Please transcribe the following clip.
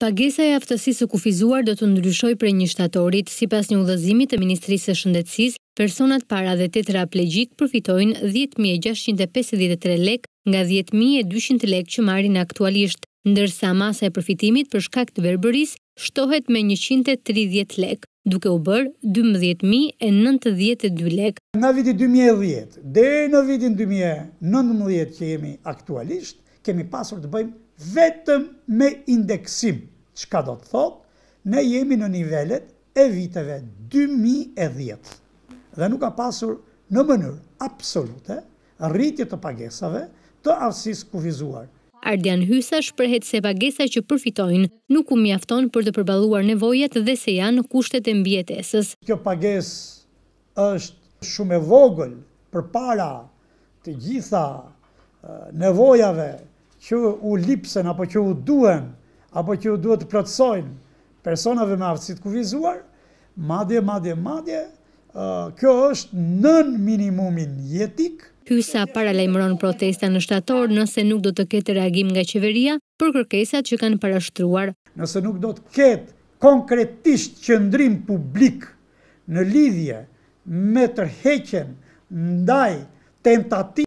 Pagesa e aftësisë së kufizuar do të ndryshojë prej një shtatorit. Sipas një udhëzimi të Ministrisë së Shëndetësisë, personat para dhe tetraplegjikë përfitojnë dhjetë mijë e gjashtëqind e pesëdhjetë e tre lekë nga dhjetë mijë e dyqind lekë që marrin aktualisht, ndërsa masa e përfitimit për shkak të verbërisë shtohet me njëqind e tridhjetë lekë. duke u bërë dymbëdhjetë mijë e nëntëdhjetë e dy lekë. Nga viti dy mijë e dhjetë deri në vitin dy mijë e nëntëmbëdhjetë që jemi aktualisht, kemi pasur të bëjmë vetëm me indeksim, çka do të thotë ne jemi në nivelet e viteve dy mijë e dhjetë dhe nuk ka pasur në mënyrë absolute rritje të pagesave të aftësisë kufizuar. Ardian Hysa shprehet se pagesa që përfitojnë nuk u mjafton për të përballuar nevojat dhe se janë në kushtet e mbijetesës. Kjo pagesë është shumë e vogël përpara të gjitha nevojave që u lipsen apo që u duhen apo që u duhet të plotësojnë personave me aftësi të kufizuar, madje, madje, madje, kjo është nën minimumin jetik. Hysa paralajmëron protesta në shtator nëse nuk do të ketë reagim nga qeveria për kërkesat që kanë parashtruar. Nëse nuk do të ketë konkretisht qëndrim publik në lidhje me tërheqjen ndaj tentativës,